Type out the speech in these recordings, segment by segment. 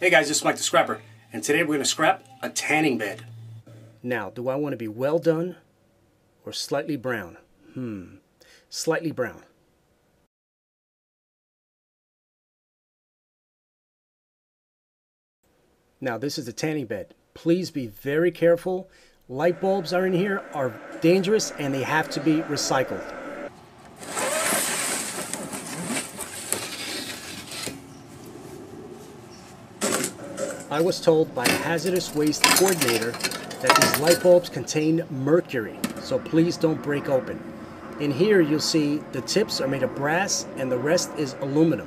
Hey guys, this is Mike the Scrapper, and today we're going to scrap a tanning bed. Now, do I want to be well done or slightly brown? Hmm, slightly brown. Now, this is a tanning bed. Please be very careful. Light bulbs are in here, are dangerous, and they have to be recycled. I was told by a hazardous waste coordinator that these light bulbs contain mercury, so please don't break open. In here you'll see the tips are made of brass and the rest is aluminum.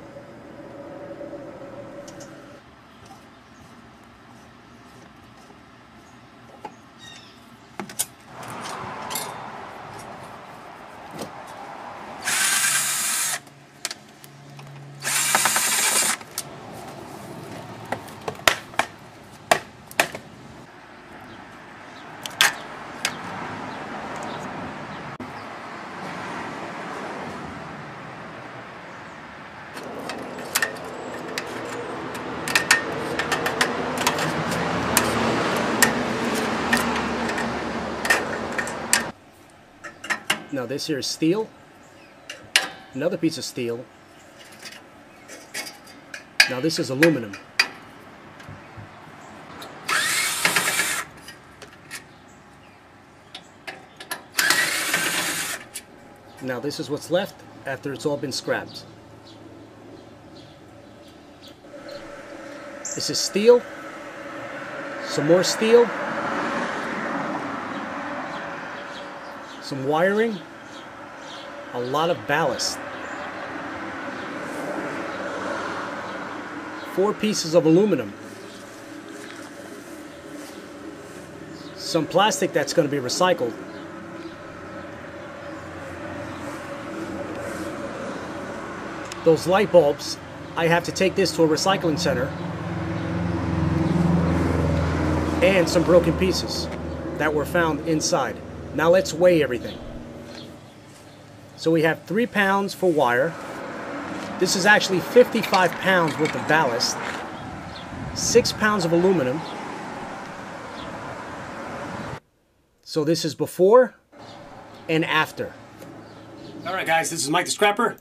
Now this here is steel. Another piece of steel. Now this is aluminum. Now this is what's left after it's all been scrapped. This is steel. Some more steel. Some wiring, a lot of ballast. Four pieces of aluminum. Some plastic that's going to be recycled. Those light bulbs, I have to take this to a recycling center. And some broken pieces that were found inside. Now let's weigh everything. So we have three pounds for wire. This is actually 55 pounds worth of ballast. Six pounds of aluminum. So this is before and after. Alright guys, this is Mike the Scrapper.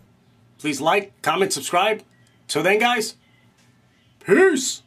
Please like, comment, subscribe. Till then guys, peace!